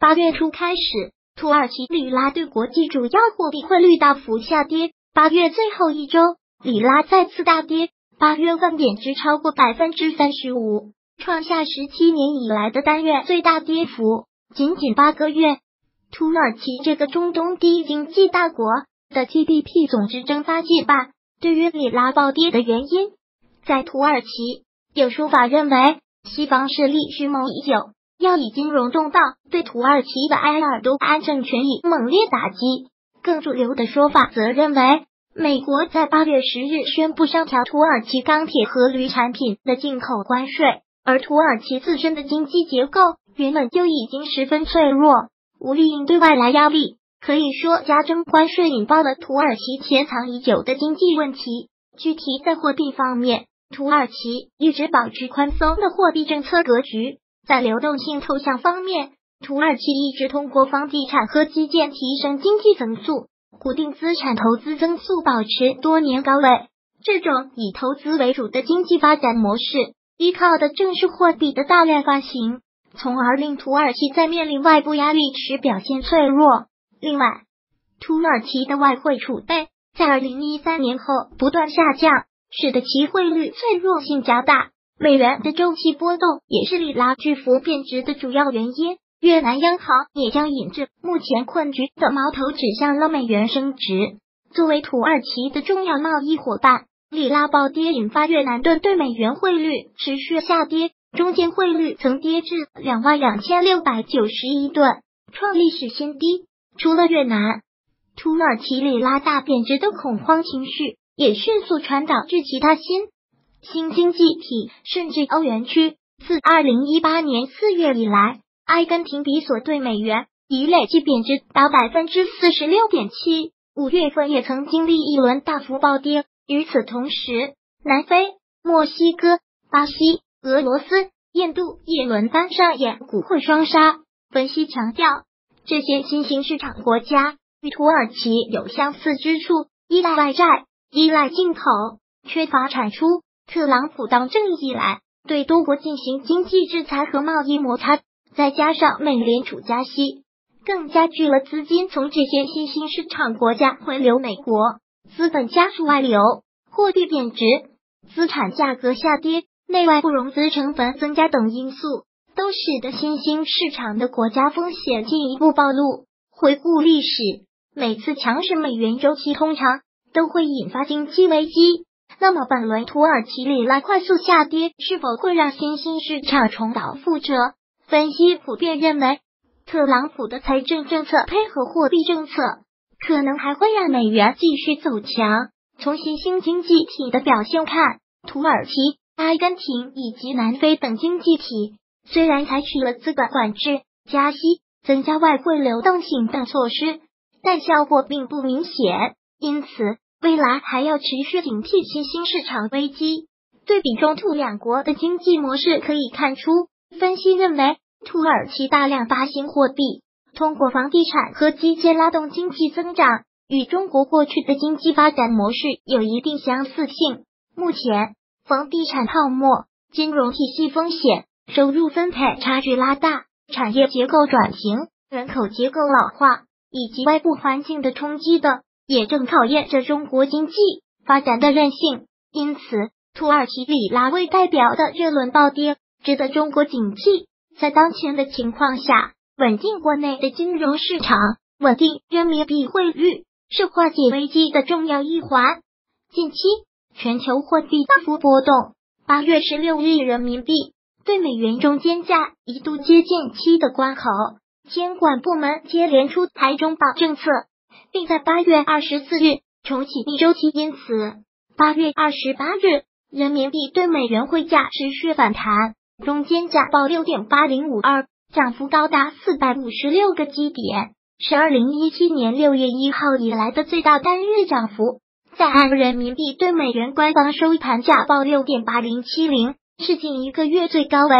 八月初开始，土耳其里拉对国际主要货币汇率大幅下跌。八月最后一周，里拉再次大跌，八月份贬值超过百分之三十五，创下十七年以来的单月最大跌幅。仅仅八个月，土耳其这个中东第一经济大国的 GDP 总值蒸发近半。对于里拉暴跌的原因，在土耳其有说法认为，西方势力蓄谋已久，要以金融动荡对土耳其的埃尔多安政权以猛烈打击。更主流的说法则认为，美国在八月十日宣布上调土耳其钢铁和铝产品的进口关税，而土耳其自身的经济结构原本就已经十分脆弱，无力应对外来压力。可以说，加征关税引爆了土耳其潜藏已久的经济问题。具体在货币方面，土耳其一直保持宽松的货币政策格局。在流动性投向方面，土耳其一直通过房地产和基建提升经济增速，固定资产投资增速保持多年高位。这种以投资为主的经济发展模式，依靠的正是货币的大量发行，从而令土耳其在面临外部压力时表现脆弱。另外，土耳其的外汇储备在二零一三年后不断下降，使得其汇率脆弱性加大。美元的周期波动也是里拉巨幅贬值的主要原因。越南央行也将引致目前困局的矛头指向了美元升值。作为土耳其的重要贸易伙伴，里拉暴跌引发越南盾对美元汇率持续下跌，中间汇率曾跌至两万两千六百九十一吨，创历史新低。除了越南，土耳其里拉大贬值的恐慌情绪也迅速传导至其他新新经济体，甚至欧元区。自二零一八年四月以来，阿根廷比索对美元已累计贬值达百分之四十六点七，五月份也曾经历一轮大幅暴跌。与此同时，南非、墨西哥、巴西、俄罗斯、印度也轮番上演股汇双杀。分析强调。这些新兴市场国家与土耳其有相似之处：依赖外债、依赖进口、缺乏产出。特朗普当政以来，对多国进行经济制裁和贸易摩擦，再加上美联储加息，更加剧了资金从这些新兴市场国家回流美国，资本加速外流，货币贬值，资产价格下跌，内外不融资成本增加等因素。都使得新兴市场的国家风险进一步暴露。回顾历史，每次强势美元周期通常都会引发经济危机。那么，本轮土耳其里拉快速下跌，是否会让新兴市场重蹈覆辙？分析普遍认为，特朗普的财政政策配合货币政策，可能还会让美元继续走强。从新兴经济体的表现看，土耳其、阿根廷以及南非等经济体。虽然采取了资本管制、加息、增加外汇流动性等措施，但效果并不明显。因此，未来还要持续警惕新兴市场危机。对比中土两国的经济模式，可以看出，分析认为，土耳其大量发行货币，通过房地产和基建拉动经济增长，与中国过去的经济发展模式有一定相似性。目前，房地产泡沫、金融体系风险。收入分配差距拉大，产业结构转型、人口结构老化以及外部环境的冲击等，也正考验着中国经济发展的韧性。因此，土耳其里拉为代表的这轮暴跌，值得中国警惕。在当前的情况下，稳定国内的金融市场，稳定人民币汇率，是化解危机的重要一环。近期，全球货币大幅波动。八月十六日，人民币。对美元中间价一度接近七的关口，监管部门接连出台中保政策，并在八月二十四日重启逆周期。因此，八月二十八日人民币对美元汇价持续反弹，中间价报六点八零五二，涨幅高达四百五十六个基点，是二零一七年六月一号以来的最大单日涨幅。在岸人民币对美元官方收盘价报六点八零七零。是近一个月最高位。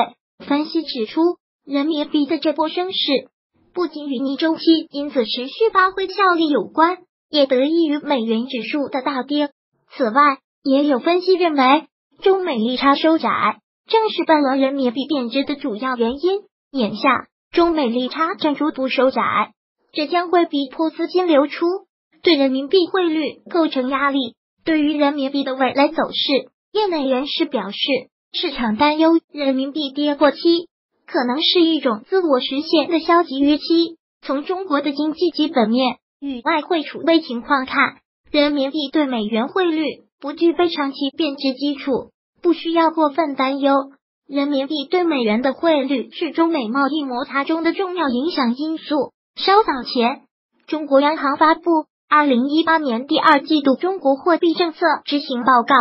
分析指出，人民币的这波升势不仅与逆周期因此持续发挥效力有关，也得益于美元指数的大跌。此外，也有分析认为，中美利差收窄正是本轮人民币贬值的主要原因。眼下，中美利差正逐步收窄，这将会逼迫资金流出，对人民币汇率构成压力。对于人民币的未来走势，业内人士表示，市场担忧人民币跌破七，可能是一种自我实现的消极预期。从中国的经济基本面与外汇储备情况看，人民币对美元汇率不具备长期贬值基础，不需要过分担忧。人民币对美元的汇率是中美贸易摩擦中的重要影响因素。稍早前，中国央行发布《二零一八年第二季度中国货币政策执行报告》，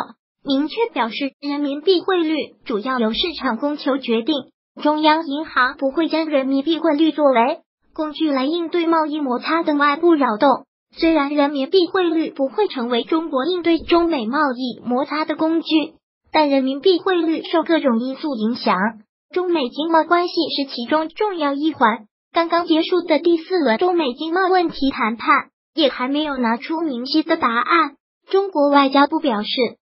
明确表示，人民币汇率主要由市场供求决定，中央银行不会将人民币汇率作为工具来应对贸易摩擦等外部扰动。虽然人民币汇率不会成为中国应对中美贸易摩擦的工具。但人民币汇率受各种因素影响，中美经贸关系是其中重要一环。刚刚结束的第四轮中美经贸问题谈判也还没有拿出明晰的答案。中国外交部表示，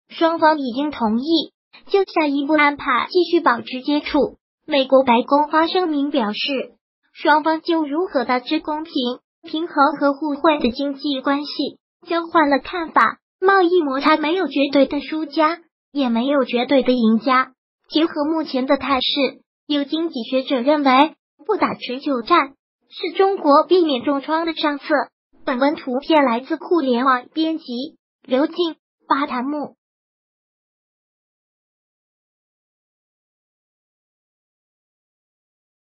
双方已经同意就下一步安排继续保持接触。美国白宫发声明表示，双方就如何达至公平、平衡和互惠的经济关系交换了看法。贸易摩擦没有绝对的输家。也没有绝对的赢家。结合目前的态势，有经济学者认为，不打持久战是中国避免重创的上策。本文图片来自互联网编辑刘静、巴塔木。